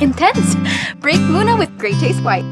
Intense! Break Muna with Great Taste White.